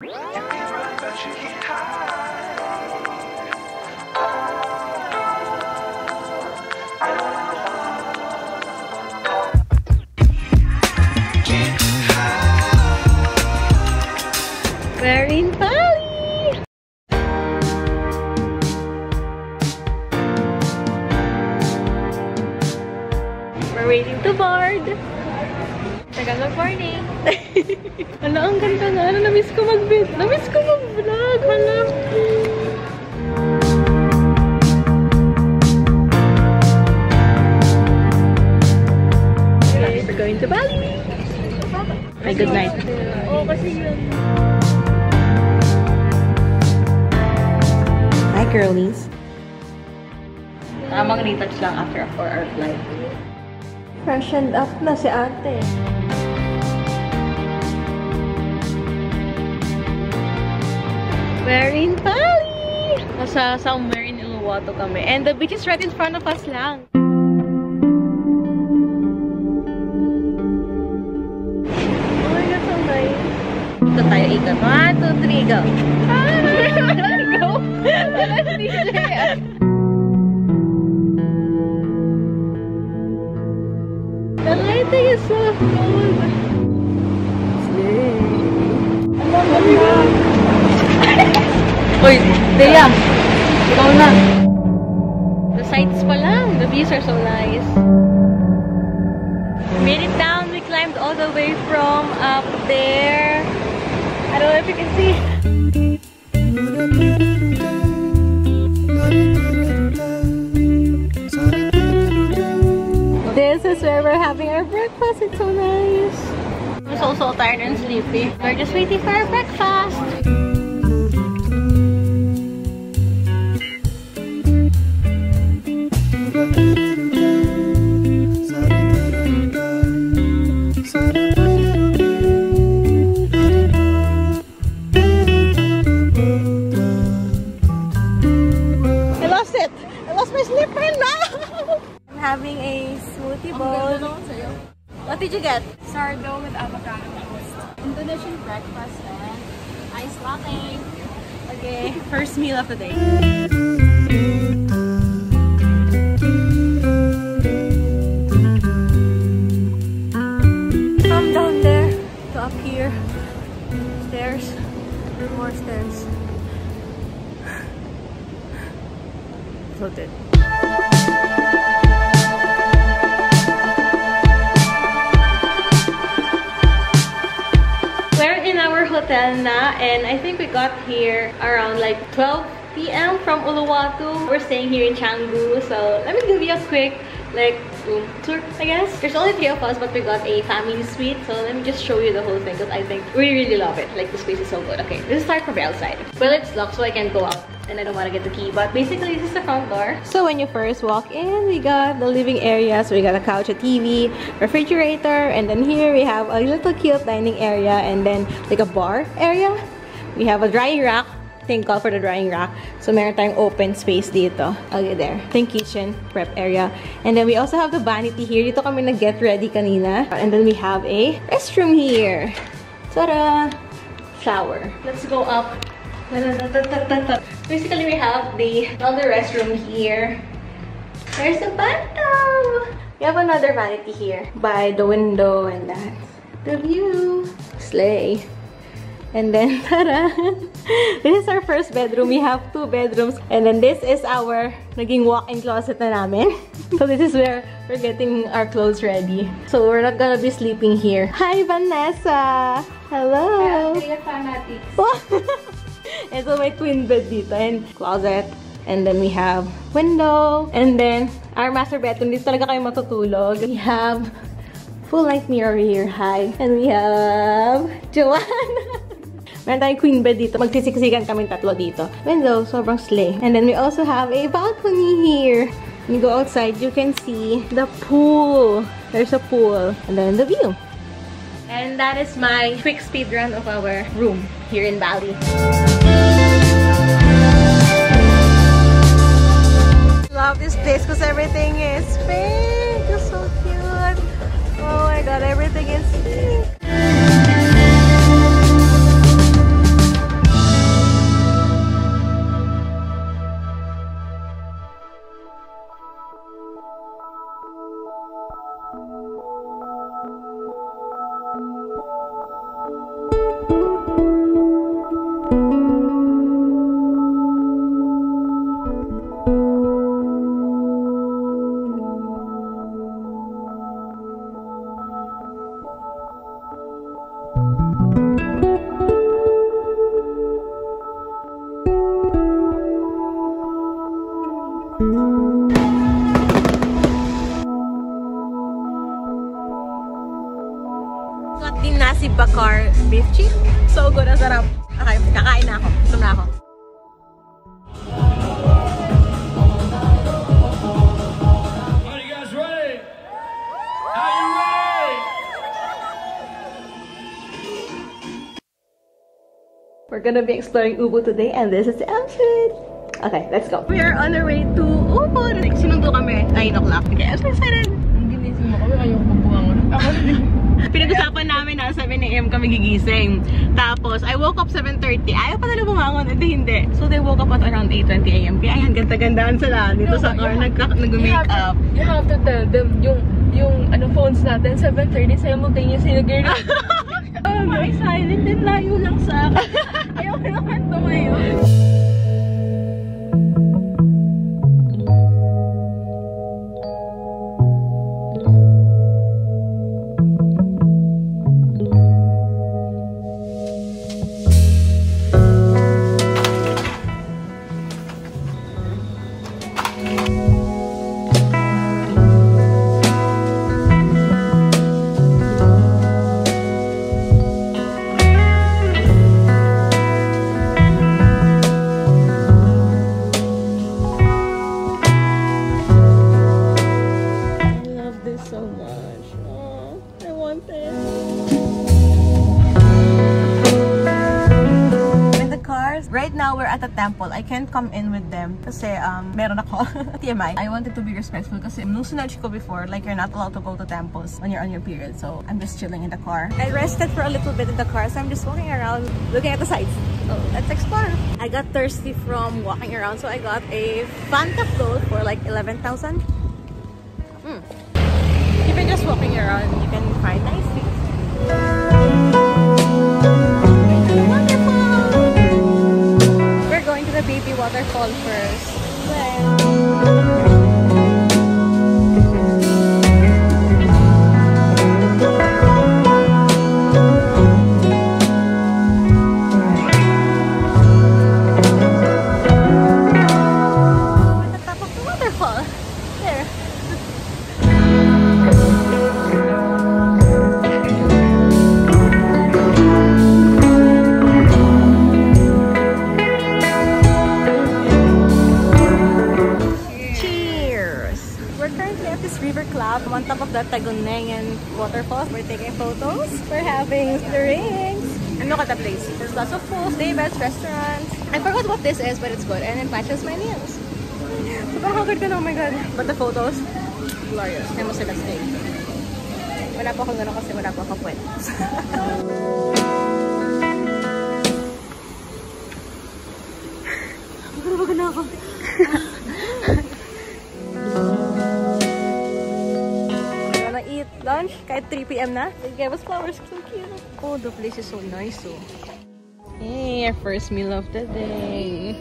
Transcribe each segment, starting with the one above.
We're! We're waiting to board. Tagal mag Ano, ang ganda nga. Ano, na-miss ko mag-vid. Na-miss ko mag-vlog. Hala. Okay, we're going to Bali. Ay, good night. Oo, kasi yun. Hi, girlies. Tamang retouch lang after a 4-hour flight. Freshened up na si ate. We're in Bali! Nasa somewhere in Uluwatu kami. And the beach is right in front of us lang. Oh my God, so nice. Ito tayo ikot. One, two, three, go. go. Let's DJ. The lighting is so cool. Slay. Uy, Thea. Ikaw na. The sights pa lang. The views are so nice. Made it down. We climbed all the way from up there. I don't know if you can see. This is where we're having our breakfast. It's so nice. I'm so, so tired and sleepy. We're just waiting for our breakfast. Having a smoothie bowl. What did you get? Sardo with avocado toast. Indonesian breakfast and ice latte. Okay, first meal of the day. From down there to up here. Stairs. More stairs. Floated. Na and I think we got here around like 12 p.m. from Uluwatu. We're staying here in Canggu, so let me give you a quick like room tour, I guess. There's only three of us, but we got a family suite, so let me just show you the whole thing because I think we really love it. Like the space is so good. Okay, let's start from the outside. Well, it's locked, so I can't go out and I don't want to get the key. But basically, this is the front door. So when you first walk in, we got the living area. So we got a couch, a TV, refrigerator, and then here we have a little cute dining area and then like a bar area. We have a drying rack. Thank God for the drying rack. So tayong open space dito. Okay, there. Then kitchen, prep area. And then we also have the vanity here. Dito kami nag-get ready kanina. And then we have a restroom here. Ta-da! Shower. Let's go up. Basically, we have the another restroom here. There's the bathtub. We have another vanity here by the window and that's the view. Slay. And then, tara! this is our first bedroom. We have two bedrooms. And then this is our naging walk-in closet na namin. So this is where we're getting our clothes ready. So we're not gonna be sleeping here. Hi, Vanessa! Hello! fanatics. and so may twin bed dito and closet. And then we have window. And then our master bedroom. Dito talaga kayo matutulog. We have full-length mirror here. Hi. And we have Joanna. Meron tayong queen bed dito. Magsisiksikan kami tatlo dito. Window, sobrang slay. And then we also have a balcony here. When you go outside, you can see the pool. There's a pool. And then the view. And that is my quick speed run of our room here in Bali. Love this place because everything is pink. It's so cute. Oh my god, everything is pink. Car beef cheek. So good, ang sarap. Okay, kakain na ako. Gutom na ako. Are you guys ready? Are you? We're gonna be exploring Ubud today and this is the outfit. Okay, let's go. We are on our way to Ubud. Like, sinundo kami 9 o'clock. Okay, I'm so excited. Ginising mo kami, ayaw ko bumangon. Ako Pinag-usapan namin na 7 a.m. kami gigising. Tapos, I woke up 7.30. Ayaw pa nila bumangon. Hindi, hindi. So, they woke up at around 8.20 a.m. Kaya ayan, ganda-gandaan sila dito sa car. Nag- Nag-make up. You have to tell them yung yung ano phones natin 7:30 simultaneously nag-ring. Oh, my silent din layo lang sa akin. Ayaw ko naman tumayo. Temple. I can't come in with them kasi um, meron ako. TMI. I wanted to be respectful kasi nung sunod ko before, like you're not allowed to go to temples when you're on your period. So I'm just chilling in the car. I rested for a little bit in the car, so I'm just walking around looking at the sights. So let's explore. I got thirsty from walking around, so I got a Fanta float for like 11,000. even just walking around, you can find nice things. Baby waterfall first. We're having drinks. And look at the place. There's lots of pools, day beds, restaurants. I forgot what this is, but it's good. And it matches my nails. Haggard ka na, oh my god. But the photos, glorious. Kaya mo sila stay. Wala pa akong gano'n kasi wala pa akong puwet. Magano na ako. Kahit 3 p.m. na? They gave us flowers. So cute. Oh, the place is so nice, oh. Hey, our first meal of the day.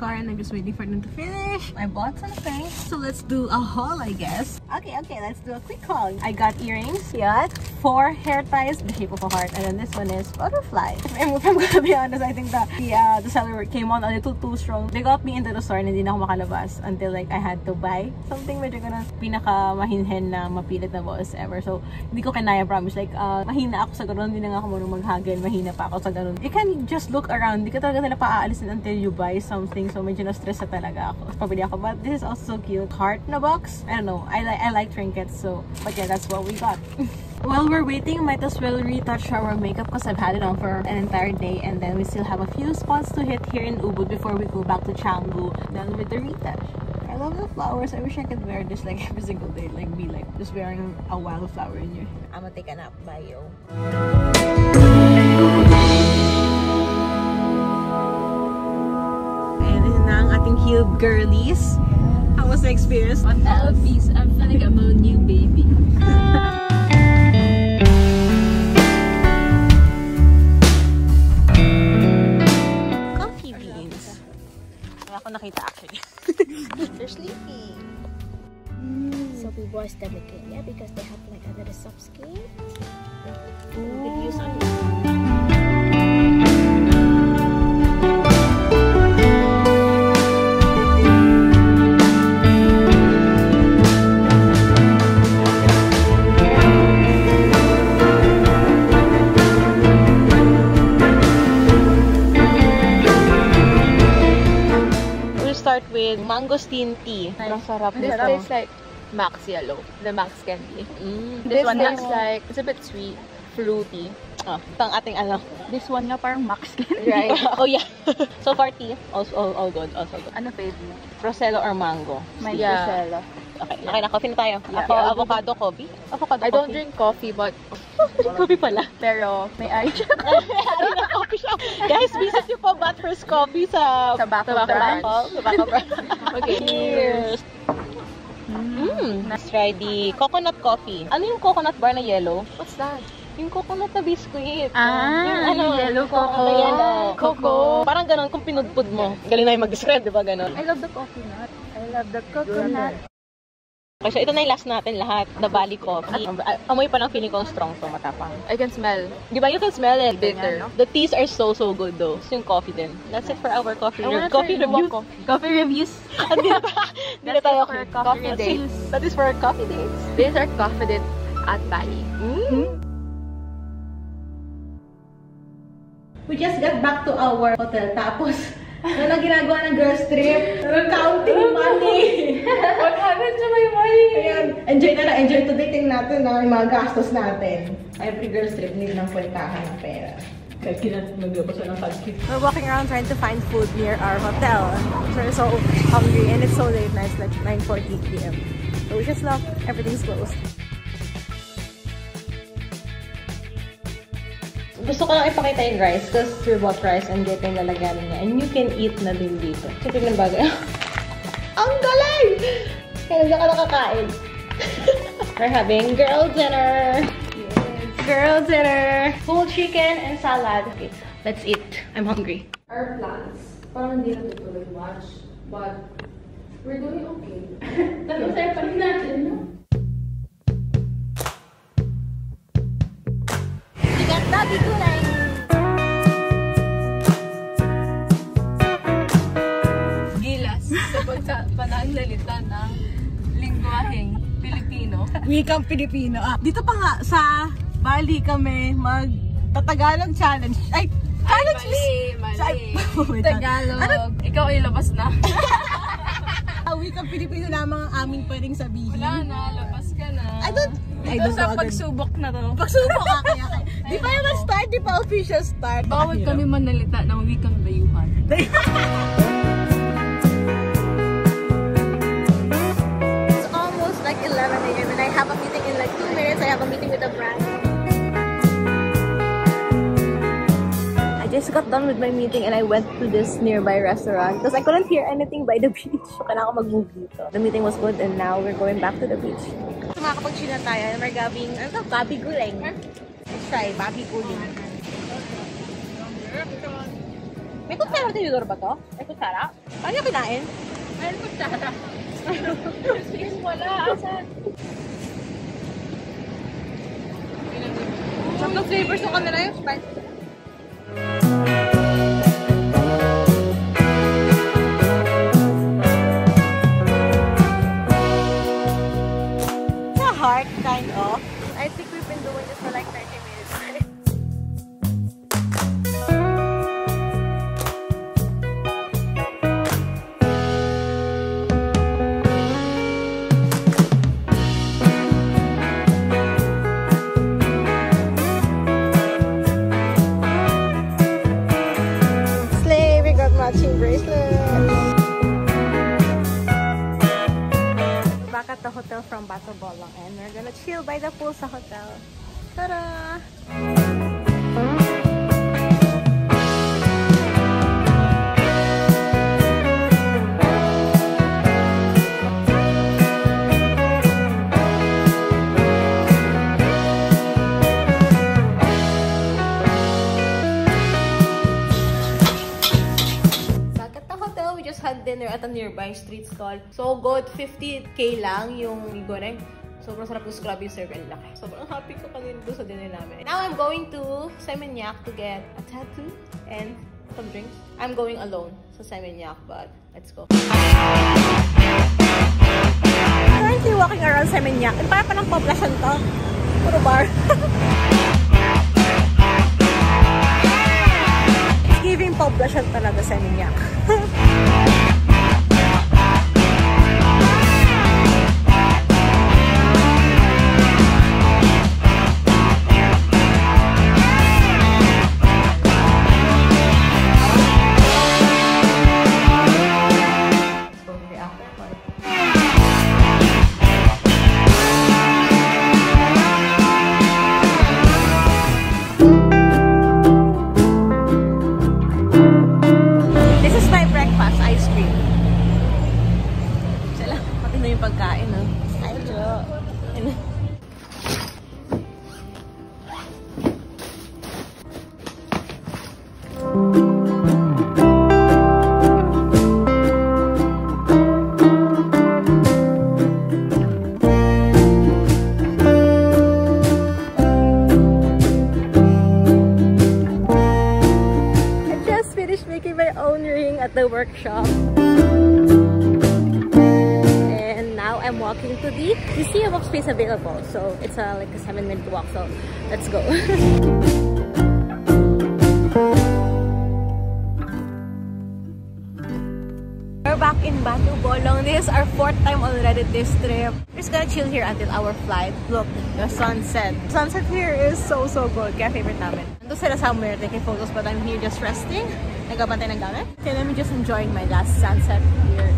Car and I'm just waiting for them to finish. I bought some things, so let's do a haul, I guess. Okay, okay, let's do a quick haul. I got earrings, yet four hair ties, the shape of a heart, and then this one is butterfly. If I'm, gonna be honest, I think that the uh, the seller came on a little too strong. They got me into the store and hindi na ako makalabas until like I had to buy something medyo ganun pinaka mahinhen na mapilit na boss ever. So, hindi ko kinaya promise. Like, uh, mahina ako sa ganun. Hindi na nga ako marunong maghagel. Mahina pa ako sa ganun. You can just look around. Hindi ka talaga nila paaalisin until you buy something. So, medyo na-stress na talaga ako. Pabili ako. But this is also so cute. Heart na box. I don't know. I, li I like trinkets. So, but yeah, that's what we got. While we're waiting, might as well retouch our makeup because I've had it on for an entire day and then we still have a few spots to hit here in Ubud before we go back to Canggu. Done with the retouch. I love the flowers. I wish I could wear this like every single day. Like be like just wearing a wildflower in your hair. I'm gonna take a nap. Bye yo. And this na ang ating cube girlies. How was the experience? What All of these, I'm feeling I'm a new baby. Coffee beans. Wala ako nakita actually. They're sleepy. So we wash West Demicalia because they have like another subscale. Good views on Ang sarap This nito. tastes like Max Yellow, the Max candy. Mm. This, This one tastes like, it's a bit sweet, fruity. Oh, pang ating ano. This one nga parang Max candy. Right? oh yeah. so far tea, also all, all good, also good. ano favorite? Rosella or mango? My Yeah. Rosella. Okay, okay na coffee na tayo. Yeah. Ako, Yeah. avocado coffee. Avocado I don't coffee. drink coffee, but coffee pala. pero may I Ari na coffee shop. Guys, visit niyo po Butter's Coffee sa Tobacco Branch. Tobacco Branch. Okay. Cheers! Mm. Let's try the coconut coffee. Ano yung coconut bar na yellow? What's that? Yung coconut na biscuit. Ah, yung yellow coco. yellow. Coco. Parang ganun, kung pinudpud mo. Galing na yung mag-describe, di ba ganun? I love the coconut. I love the coconut. Okay, so ito na yung last natin lahat. The Valley Coffee. At, amoy pa lang feeling ko strong to, matapang. I can smell. Di ba? You can smell it. Bitter. The teas are so, so good though. So yung coffee din. That's it for our coffee, wanna coffee review. Coffee. Coffee reviews. Hindi na, hindi na tayo for coffee dates. That is for coffee dates. These are confident at Bali. We just got back to our hotel. Tapos, ano na ginagawa ng girls trip? Counting money. What happened to my money? Ayan, enjoy na na. Enjoy today. Tingnan natin na yung mga gastos natin. Every girls trip, need ng kwentahan ng pera. Kaya kinat maglabas ng pag-trip. We're walking around trying to find food near our hotel. So we're so hungry and it's so late now. It's like 9.40 p.m. So we just love everything's closed. Gusto ko lang ipakita yung rice because we bought rice and get yung lalagyanan niya. And you can eat na din dito. So, tignan bagay. Ang galing! Kaya na ka nakakain. We're having girl dinner. Girl dinner. Full chicken and salad. Okay, let's eat. I'm hungry. Our plans, parang hindi natutuloy much, but we're doing okay. Tapos ay pa rin natin, no? Bigat na, bigulay! Gilas sa pagpananalita ng lingwaheng Pilipino. Wikang Pilipino. Ah, dito pa nga sa Bali kami mag-Tatagalog challenge. Ay, challenge Mali, Sa- mali. Wait lang. Tagalog. Ano? Ikaw ay labas na. Ah, wikang Pilipino lamang ang aming pwedeng sabihin. Wala na, labas ka na. I don't, I don't sa pagsubok na to. Pagsubok ka kaya. Di pa naman start, di pa official start. Bawal kami manalita ng wikang dayuhan. A meeting in like 2 minutes. I have a meeting with a brand. I just got done with my meeting and I went to this nearby restaurant because I couldn't hear anything by the beach. So kailangan ko mag-move dito. The meeting was good and now we're going back to the beach. So makakapag-chill na tayo and we're gabing, ano to? Babi guling. Let's try, babi guling. May kutsara tinidor ba to? May kutsara? Paano niya kinain? Meron ko tsara. Wala, asan? हम लोग flavours दुकान में लाए chill by the pool sa hotel. Had dinner at a nearby street stall. So good, 50k lang yung goreng. Sobrang sarap yung scrub yung circle laki. Sobrang happy ko kanina doon sa dinner namin. Now I'm going to Seminyak to get a tattoo and some drinks. I'm going alone sa Seminyak, but let's go. Currently walking around Seminyak. And para pa poblasyon to. Puro bar. It's giving poblasyon talaga Seminyak. So it's a, like a seven minute walk. So let's go. We're back in Batu Bolong. This is our fourth time already this trip. We're just gonna chill here until our flight. Look, the sunset. Sunset here is so, so good. Kaya favorite namin. Nandun sila somewhere taking photos but I'm here just resting. Nagabantay ng gamit. Okay, let me just enjoy my last sunset here.